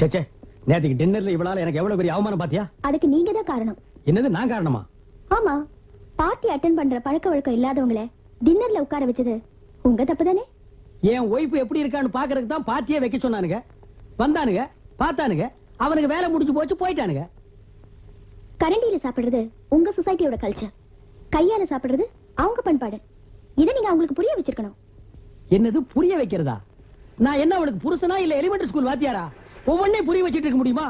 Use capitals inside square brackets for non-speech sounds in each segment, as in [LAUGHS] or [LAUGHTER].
சேச்சே நேத்துக்கு டின்னர்ல இவளால எனக்கு எவ்வளவு பெரிய அவமானம் பாத்தியா? அதுக்கு நீங்க தான் காரணம். என்னது நான் காரணமா? ஆமா. பார்ட்டி அட்டன் பண்ற பழக்க வழக்கம் இல்லாதவங்கள டின்னர்ல உட்கார வச்சது உங்க தப்பு தானே? என் ஒய்ஃப் எப்படி இருக்கான்னு பாக்குறதுக்கு தான் பாத்தியே வைக்க சொன்னானுங்க. வந்தானுங்க பார்த்தானுங்க அவனுக்கு வேலை முடிஞ்சு போச்சு போயிட்டானுங்க. கரண்டியில சாப்பிடுறது உங்க சொசைட்டியோட கல்ச்சர் கையால சாப்பிடுறது அவங்க பண்பாடு. இதை நீங்க அவங்களுக்கு புரிய வச்சிருக்கணும். என்னது புரிய வைக்கிறதா? நான் என்ன அவளுக்கு புருஷனா இல்ல எலிமெண்டரி ஸ்கூல் வாத்தியாரா? ஒவ்வொன்னையும் புரிய வச்சிட்டு இருக்க முடியுமா?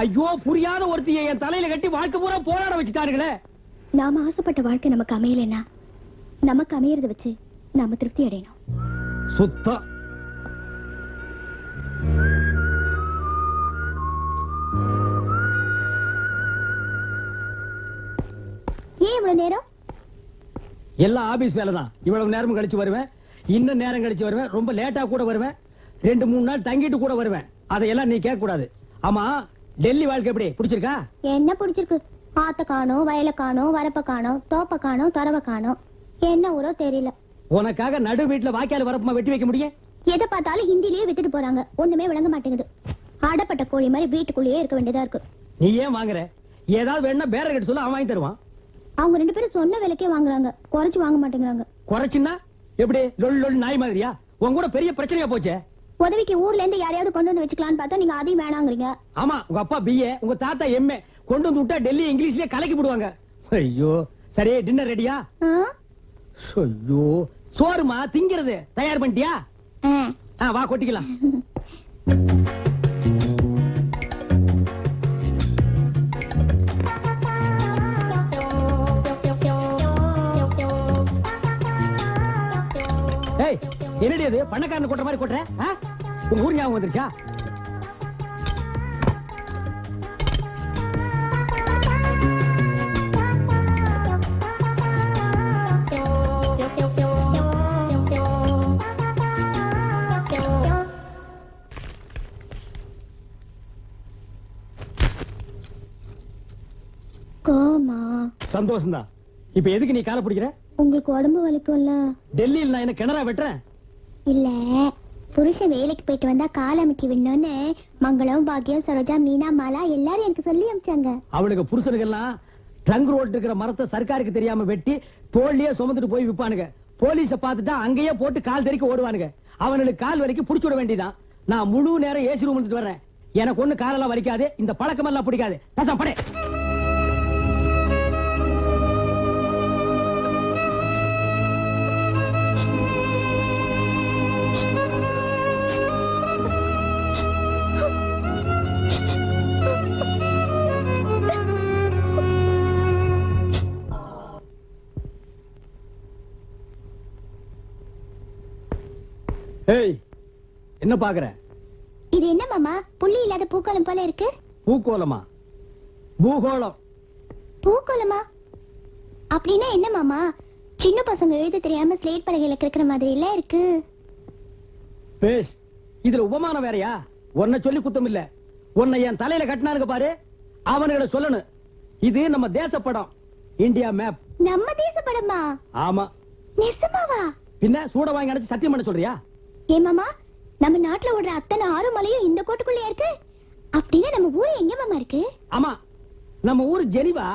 ஐயோ புரியாத ஒருத்தியை என் தலையில கட்டி வாழ்க்கை பூரா போராட வச்சுட்டானுங்களே நாம ஆசைப்பட்ட வாழ்க்கை நமக்கு அமையலைன்னா நமக்கு அமையறத வச்சு நாம திருப்தி அடையணும். சுத்தம் ஏன் இவ்வளவு நேரம்? எல்லாம் ஆபீஸ் வேலை தான் இவ்வளவு நேரம் கழிச்சு வருவேன். இன்னும் நேரம் கழிச்சு வருவேன். ரொம்ப லேட்டா கூட வருவேன். ரெண்டு மூணு நாள் தங்கிட்டு கூட வருவேன். அதையெல்லாம் நீ கேட்க கூடாது ஆமா டெல்லி வாழ்க்கை எப்படி? பிடிச்சிருக்கா? என்ன பிடிச்சிருக்கு? ஆத்த காணோம் வயல காணோம் வரப்ப காணோம் தோப்ப காணோம் தரவ காணோம். என்ன ஊரோ தெரியல. உனக்காக நடு வீட்டுல வாய்க்கால வரப்புமா வெட்டி வைக்க முடியும்? எதை பார்த்தாலும் ஹிந்திலேயே வித்துட்டு போறாங்க. ஒண்ணுமே விளங்க மாட்டேங்குது. ஆடப்பட்ட கோழி மாதிரி வீட்டுக்குள்ளேயே இருக்க வேண்டியதா இருக்கு. நீ ஏன் வாங்குற? ஏதாவது வேணா பேர கிட்ட சொல்ல அவன் வாங்கி தருவான். அவங்க ரெண்டு பேரும் சொன்ன விலைக்கே வாங்குறாங்க. குறைச்சு வாங்க மாட்டேங்கிறாங்க. குறைச்சுன்னா? எப்படி? லொல் லொல் நாய் மாதிரியா? உன் கூட பெரிய பிரச்சனையா போச்சே? உதவிக்கு ஊர்ல இருந்து யாரையாவது கொண்டு வந்து வச்சுக்கலாம்னு பார்த்தா நீங்க அதையும் வேணாங்கிறீங்க. ஆமா உங்க அப்பா பிஏ உங்க தாத்தா எம்ஏ கொண்டு வந்து விட்டா டெல்லி இங்கிலீஷ்லயே கலக்கி போடுவாங்க ஐயோ சரி டின்னர் ரெடியா? ஐயோ சோறுமா திங்கிறது தயார் பண்ணிட்டியா? வா கொட்டிக்கலாம். என்னடி அது? பண்ணக்காரன் கொட்டுற மாதிரி கொட்டுற? உங்க ஊர் ஞாபகம் வந்துருச்சா? கோமா. சந்தோஷம் தான் இப்ப எதுக்கு நீ காலை பிடிக்கிற? உங்களுக்கு உடம்பு வலிக்கும்ல. டெல்லியில் நான் என்ன கிணறா வெட்டுறேன்? இல்ல. புருஷன் வேலைக்கு போயிட்டு வந்தா கால் அமைக்கி விடணும்னு மங்களம் பாக்கியம் சரோஜா மீனா மாலா எல்லாரும் எனக்கு சொல்லி அமிச்சாங்க. அவனுக்கு புருஷனுக்கெல்லாம் ட்ரங்க் ரோட் இருக்கிற மரத்தை சர்க்காருக்கு தெரியாம வெட்டி தோல்லையே சுமந்துட்டு போய் விப்பானுங்க. போலீஸ பார்த்துட்டா அங்கேயே போட்டு கால் தெறிக்க ஓடுவானுங்க. அவனுக்கு கால் வரைக்கும் புடிச்சு விட வேண்டியதான் நான் முழு நேரம் ஏசி ரூம் வந்துட்டு வர்றேன். எனக்கு ஒண்ணு காலெல்லாம் வலிக்காது. இந்த பழக்கமெல்லாம் பிடிக்காது. பேசாம படே. என்ன பாக்குற இது என்ன மாமா? புள்ளி இல்லாத பூக்கோளம் போல இருக்கு. பூக்கோலமா பூகோளம். பூக்கோளமா? அப்படின்னா என்ன மாமா? சின்ன பசங்க எழுத தெரியாம ஸ்லேட் பலகையில கிடக்குற மாதிரி எல்லாம் இருக்கு. பேஷ் இதுல உபமானம் வேறயா? உன்னை சொல்லி குத்தம் இல்ல. உன்னை என் தலையில கட்டினாருங்க பாரு. அவனுங்களை சொல்லணும். இது நம்ம தேச படம் இந்தியா மேப் நம்ம தேச படமா ஆமா. நெசமாவா? பின்ன சூட வாங்கி அடைச்சு சத்தியம் பண்ண சொல்றியா? ஏ மாமா நம்ம நாட்டுல ஓடுற அத்தனை ஆறு மலையும் இந்த கோட்டுக்குள்ளே இருக்கு? அப்படின்னா நம்ம ஊரு எங்க மாமா இருக்கு? ஆமா நம்ம ஊர் ஜெனிவா.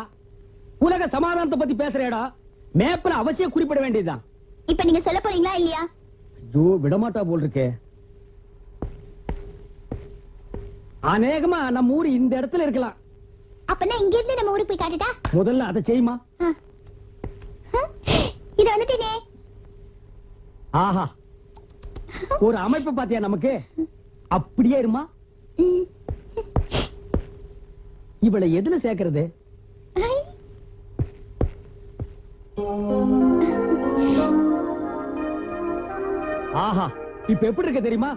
உலக சமாதானத்தை பத்தி பேசுற இடம். மேப்ல அவசியம் குறிப்பிட வேண்டியதுதான். இப்ப நீங்க சொல்ல போறீங்களா இல்லையா? ஐயோ விடமாட்டா போல் இருக்கே அநேகமா நம்ம ஊர் இந்த இடத்துல இருக்கலாம். அப்பனா இங்க இருந்து நம்ம ஊருக்கு போய் காட்டுட்டா முதல்ல அதை செய்யுமா? ஆ. ஆ, இது வந்துட்டேனே. ஆஹா. ஒரு அமைப்பு பாத்தியா நமக்கு? அப்படியே இருமா. இவளை எதுல சேர்க்கறது. ஆஹா இப்ப எப்படி இருக்க தெரியுமா?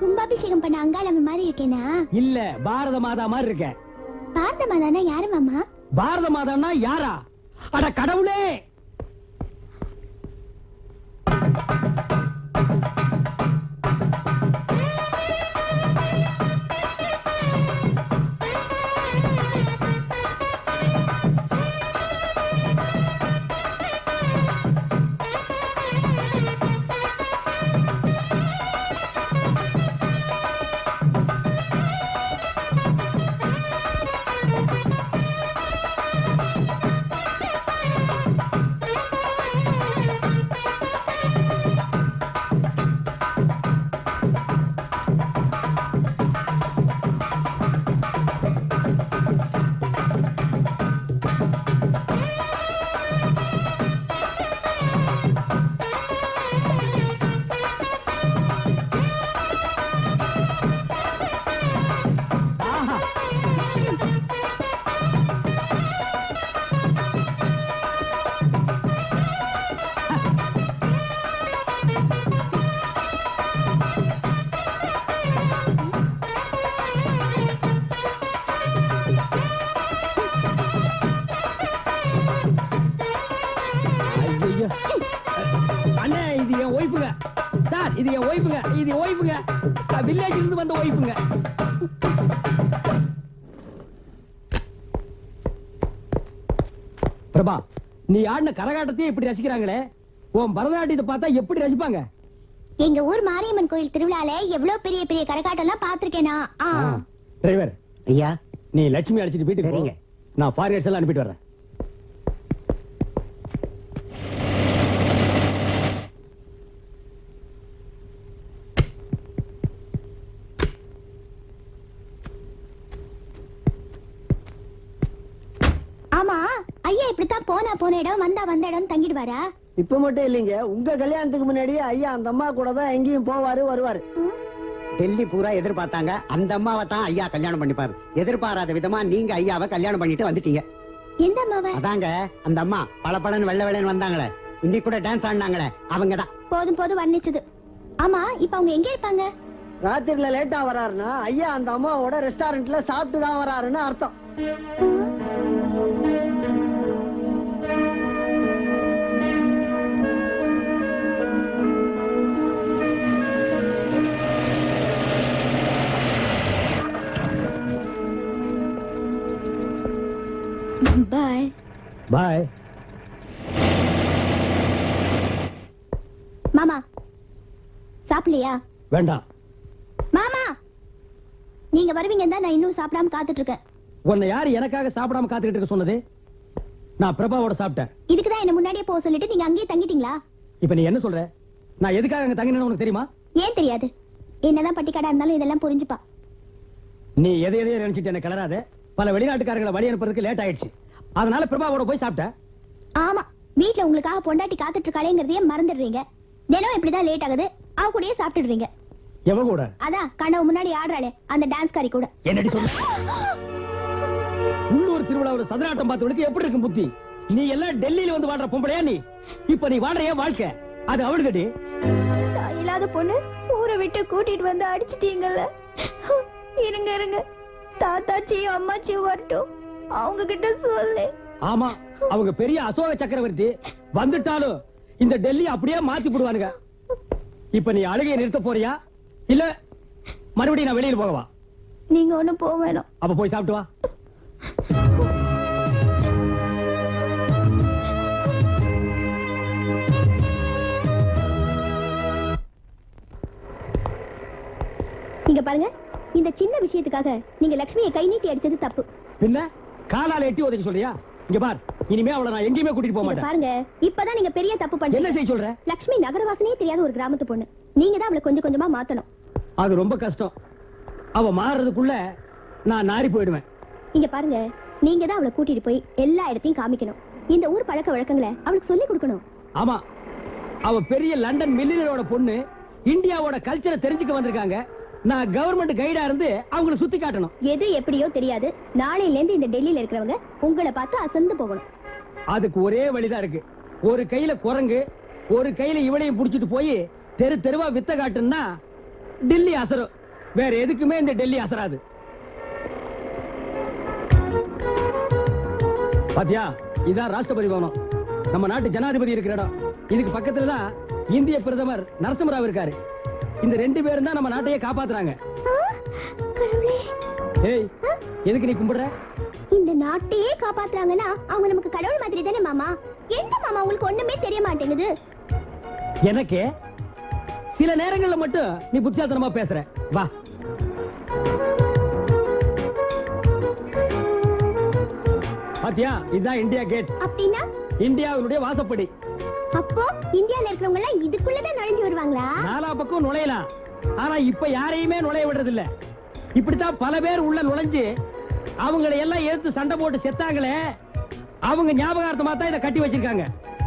கும்பாபிஷேகம் பண்ண அங்காளம்ம மாதிரி இருக்கேனா? இல்ல பாரத மாதா மாதிரி இருக்க பாரத மாதானா யாரு மாமா? பாரத மாதான்னா யாரா? அட கடவுளே! அண்ணே இது என் ஒய்ஃபுங்க. சார் இது என் ஒய்ஃபுங்க. இது ஒய்ஃபுங்க. வில்லேஜ் இருந்து வந்த ஒய்ஃபுங்க. பிரபா நீ ஆடின கரகாட்டத்தையும் இப்படி ரசிக்கிறாங்களே? உன் பரதநாட்டியத்தை பார்த்தா எப்படி ரசிப்பாங்க? எங்க ஊர் மாரியம்மன் கோயில் திருவிழால எவ்வளவு பெரிய பெரிய கரகாட்டம் எல்லாம் பாத்திருக்கேனா டிரைவர். ஐயா. நீ லட்சுமி அழைச்சிட்டு வீட்டுக்கு நான் ஃபாரினர்ஸ் எல்லாம் அனுப்பிட்டு வரேன் இடம் வந்தா வந்த இடம் தங்கிடுவாரா? இப்ப மட்டும் இல்லைங்க. உங்க கல்யாணத்துக்கு முன்னாடியே ஐயா அந்த அம்மா கூட தான் எங்கேயும் போவாரு வருவாரு? டெல்லி பூரா எதிர்பார்த்தாங்க. அந்த அம்மாவை தான் ஐயா கல்யாணம் பண்ணிப்பாரு. எதிர்பாராத விதமா நீங்க ஐயாவை கல்யாணம் பண்ணிட்டு வந்துட்டீங்க. எந்த அம்மாவ? அதாங்க அந்த அம்மா பல வெள்ளை வெள்ளைன்னு வந்தாங்களே. இன்னைக்கு கூட டான்ஸ் ஆடினாங்களே அவங்க தான் போதும் போதும் வர்ணிச்சது. ஆமா இப்ப அவங்க எங்க இருப்பாங்க? ராத்திரில லேட்டா வராருன்னா ஐயா அந்த அம்மாவோட ரெஸ்டாரண்ட்ல சாப்பிட்டு தான் வராருன்னு அர்த்தம். பாய். மாமா சாப்பிடலையா? வேண்டாம். மாமா நீங்க வருவீங்கன்னு தான் நான் இன்னும் சாப்பிடாம காத்துட்டு இருக்கேன் உன்னை யாரு எனக்காக சாப்பிடாம காத்துக்கிட்டு இருக்க சொன்னது? நான் பிரபாவோட சாப்பிட்டேன். இதுக்கு தான் என்ன முன்னாடியே போக சொல்லிட்டு நீங்க அங்கேயே தங்கிட்டீங்களா? இப்ப நீ என்ன சொல்ற? நான் எதுக்காக அங்க தங்கினேன்னு உனக்கு தெரியுமா? ஏன் தெரியாது. என்னதான் பட்டிக்காடா இருந்தாலும் இதெல்லாம் புரிஞ்சுப்பா. நீ எதை எதையோ நினைச்சிட்டு என்ன கிளறாத. பல வெளிநாட்டுக்காரங்களை வழி அனுப்புறதுக்கு லேட் ஆயிடுச்சு. அதனால பிரபாவோட போய் சாப்பிட்டேன் ஆமா வீட்ல உங்களுக்காக பொண்டாட்டி காத்துட்டு இருக்காளேங்கிறதையே மறந்துடுறீங்க. தினம் இப்படிதான் லேட் ஆகுது அவ கூடயே சாப்பிட்டுடுறீங்க. எவன் கூட? அதான் கனவு முன்னாடி ஆடுறாளே அந்த டான்ஸ்காரி கூட. என்னடி சொல்ல உள்ளூர் திருவிழாவில் சதுராட்டம் பார்த்தவளுக்கு எப்படி இருக்கும் புத்தி? நீ எல்லாம் டெல்லியில வந்து வாடுற பொம்பளையா நீ? இப்ப நீ வாடுற ஏன் வாழ்க்கை? அது அவளுக்கடி. இல்லாத பொண்ணு ஊரை விட்டு கூட்டிட்டு வந்து அடிச்சிட்டீங்கல்ல? இருங்க இருங்க. தாத்தாச்சியும் அம்மாச்சியும் வரட்டும். அவங்க கிட்ட சொல்லு. ஆமா அவங்க பெரிய அசோக சக்கரவர்த்தி வந்துட்டாலும் இந்த டெல்லி அப்படியே மாத்தி போடுவானுங்க. இப்ப நீ அழுகையை நிறுத்த போறியா? இல்ல மறுபடியும் நான் வெளியில போகவா? நீங்க ஒண்ணும் போக வேணாம். அப்ப போய் சாப்பிட்டு வா. இங்க பாருங்க இந்த சின்ன விஷயத்துக்காக நீங்க லட்சுமியை கை நீட்டி அடிச்சது தப்பு. பின்ன? காலால எட்டி உதைக்க சொல்றியா? இங்க பார் இனிமே அவளை நான் எங்கேயுமே கூட்டிட்டு போக மாட்டேன். பாருங்க இப்பதான் நீங்க பெரிய தப்பு என்ன பண்றீங்க செய்ய சொல்ற? லட்சுமி நகரவாசனே தெரியாத ஒரு கிராமத்து பொண்ணு. நீங்க தான் அவளை கொஞ்சம் கொஞ்சமா மாத்தணும். அது ரொம்ப கஷ்டம். அவ மாறுறதுக்குள்ள நான் நாரி போயிடுவேன். இங்க பாருங்க நீங்க தான் அவளை கூட்டிட்டு போய் எல்லா இடத்தையும் காமிக்கணும். இந்த ஊர் பழக்க வழக்கங்களை அவளுக்கு சொல்லி கொடுக்கணும். ஆமா அவ பெரிய லண்டன் மில்லியனரோட பொண்ணு இந்தியாவோட கல்ச்சரை தெரிஞ்சுக்க வந்திருக்காங்க. நான் கவர்மெண்ட் கைடா இருந்து அவங்கள சுத்தி காட்டணும். எது எப்படியோ தெரியாது. நாளையில இருந்து இந்த டெல்லியில இருக்கிறவங்க உங்களை பார்த்து அசந்து போகணும். அதுக்கு ஒரே வழிதான் இருக்கு. ஒரு கையில குரங்கு ஒரு கையில இவளையும் புடிச்சிட்டு போய் தெரு தெருவா வித்த காட்டுன்னா டெல்லி அசரும் வேற எதுக்குமே இந்த டெல்லி அசராது. பாத்தியா? இதான் ராஷ்டிரபதி பவனம். நம்ம நாட்டு ஜனாதிபதி இருக்கிற இடம். இதுக்கு பக்கத்துல தான் இந்திய பிரதமர் நரசிம்மராவ் இருக்காரு. இந்த ரெண்டு பேரும் தான் நம்ம நாட்டையே காப்பாத்துறாங்க. ஏய் எதுக்கு நீ கும்பிடுற? இந்த நாட்டையே காப்பாத்துறாங்கன்னா அவங்க நமக்கு கடவுள் மாதிரி தானே மாமா? என்ன மாமா உங்களுக்கு ஒண்ணுமே தெரிய மாட்டேங்குது? எனக்கு சில நேரங்கள்ல மட்டும் நீ புத்தியாத்தனமா பேசுற. வா. பாத்தியா? இதுதான் இந்தியா கேட். அப்படின்னா? இந்தியாவினுடைய வாசப்படி. அப்போ இந்தியால இருக்கிறவங்க எல்லாம் இதுக்குள்ளதான் நுழைஞ்சு வருவாங்களா? நாலா பக்கம் நுழையலாம். ஆனா இப்ப யாரையுமே நுழைய விடுறது இல்ல இப்படித்தான் பல பேர் உள்ள நுழைஞ்சு அவங்களை எல்லாம் எடுத்து சண்டை போட்டு செத்தாங்களே அவங்க ஞாபகார்த்தமா தான் இதை கட்டி வச்சிருக்காங்க.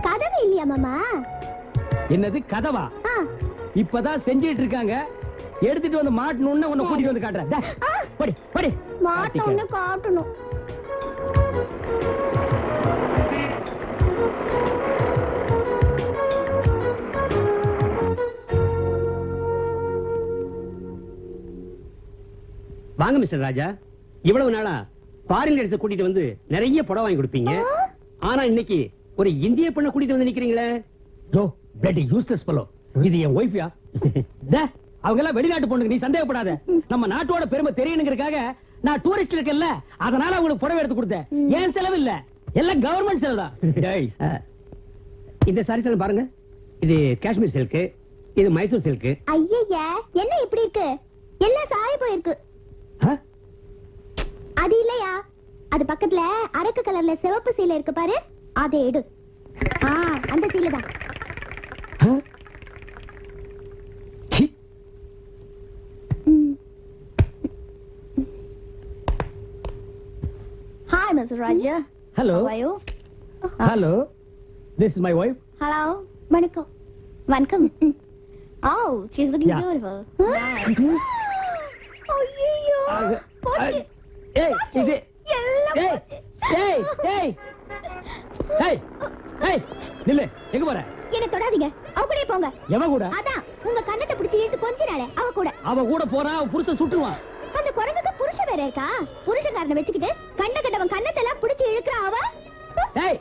கதவு இல்லையா மாமா? என்னது கதவா? இப்பதான் செஞ்சிட்டு இருக்காங்க. எடுத்துட்டு வந்து மாட்டணும்னு உன்னை கூட்டிட்டு வந்து காட்டுறேன். படி படி. மாட்டோம்னு காட்டணும். வாங்க மிஸ்டர் ராஜா. இவ்வளவு நாளா ஃபாரின் எடுத்து கூட்டிட்டு வந்து நிறைய புடவை வாங்கி கொடுப்பீங்க. ஆனா இன்னைக்கு ஒரு இந்திய பெண்ணை கூட்டிட்டு வந்து நிக்கிறீங்களே? ஜோ யூஸ்லெஸ் ஃபெலோ இது என் ஒய்ஃப்யா [LAUGHS] அவங்க எல்லாம் வெளிநாட்டு பொண்ணுங்க நீ சந்தேகப்படாத. நம்ம நாட்டோட பெருமை தெரியணுங்கிறதுக்காக நான் டூரிஸ்ட் இருக்கேன்ல அதனால அவங்களுக்கு புடவை எடுத்து கொடுத்தேன். ஏன் செலவு இல்ல. எல்லாம் கவர்மெண்ட் செலவு தான் இந்த சாரி பாருங்க. இது காஷ்மீர் சில்க் இது மைசூர் சில்க் ஐயய்யா என்ன இப்படி இருக்கு? எல்லாம் சாய போயிருக்கு அது இல்லையா? அது பக்கத்துல அரக்கு கலர்ல சிவப்பு சீலை இருக்கு பாரு. அதை எடு. ஆ அந்த சீலை தான். Raja hello How are you? Hello this my wife hello வணக்கம் வணக்கம் ஓ she is [LAUGHS] looking Yeah. beautiful. ஐயோ போச்சு. ஏய் இது எல்லாம் ஏய் போச்சு. ஏய் ஏய். ஏய் ஏய் நில்லு. எங்க போற? என்ன தொடாதீங்க. அவ போங்க. எவ கூட? அதான் உங்க கண்ணத்தை பிடிச்சி இழுத்து கொஞ்ச நாளே அவ கூட. அவ கூட போறா அவ புருஷன் சுட்டுவான். அந்த குரங்குக்கு புருஷன் வேற இருக்கா? புருஷன்காரனை வச்சுக்கிட்டு கண்ட கண்டவன் கண்ணத்தை எல்லாம் பிடிச்சி இழுக்கிறா அவ? ஏய்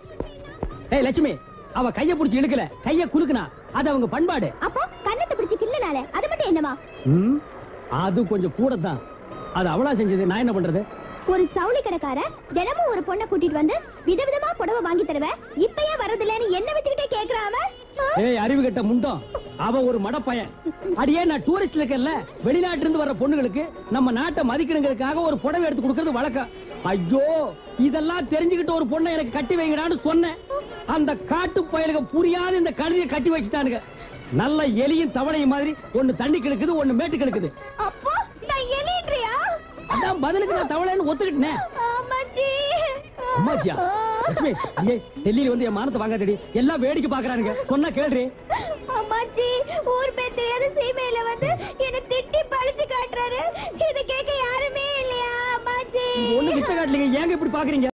ஏய் லட்சுமி அவ கைய புடிச்சு இழுக்கல. கைய குலுக்குனா அது அவங்க பண்பாடு. அப்போ கண்ணத்தை பிடிச்சி கிள்ளனாலே அது மட்டும் என்னமா? ம், அது கொஞ்சம் கூட தான் அது அவளா செஞ்சது நான் என்ன பண்றது? ஒரு சவுளி கடைக்கார தினமும் ஒரு பொண்ணை கூட்டிட்டு வந்து விதவிதமா புடவை வாங்கி தருவேன் இப்பயே வரதில்லைன்னு என்ன வச்சுக்கிட்டே கேக்குறா அவ ஆ? ஏய் அறிவு கெட்ட முண்டம். அவ ஒரு மடப்பையன். அடியே நான் டூரிஸ்ட் இருக்கேன்ல. வெளிநாட்டுல இருந்து வர்ற பொண்ணுங்களுக்கு நம்ம நாட்டை மதிக்கணுங்கிறதுக்காக ஒரு புடவை எடுத்து கொடுக்கறது வழக்கம். ஐயோ இதெல்லாம் தெரிஞ்சுக்கிட்டு ஒரு பொண்ணை எனக்கு கட்டி வைங்கடான்னு சொன்னேன். அந்த காட்டு பயலுக புரியாத இந்த கழுதியை கட்டி வச்சுட்டானுங்க. நல்ல எலியும் தவளையும் மாதிரி ஒண்ணு தண்ணி கிழக்குது ஒண்ணு மேட்டு அப்போ எலின்றியா அதான் பதிலுக்கு நான் தவளைன்னு ஒத்துக்கிட்டேன். அம்மாச்சியா? லட்சுமி ஐயே டெல்லியில வந்து என் மானத்தை வாங்காதடி. எல்லாம் வேடிக்கை பாக்குறானுங்க சொன்னா கேள்றி அம்மாச்சி ஊர் பேர் தெரியாத சீமையில வந்து என்ன திட்டி பழிச்சு காட்டுறாரு. இத கேட்க யாருமே இல்லையா அம்மாச்சி? ஒண்ணு கிட்ட காட்டலீங்க. ஏங்க இப்படி பாக்குறீங்க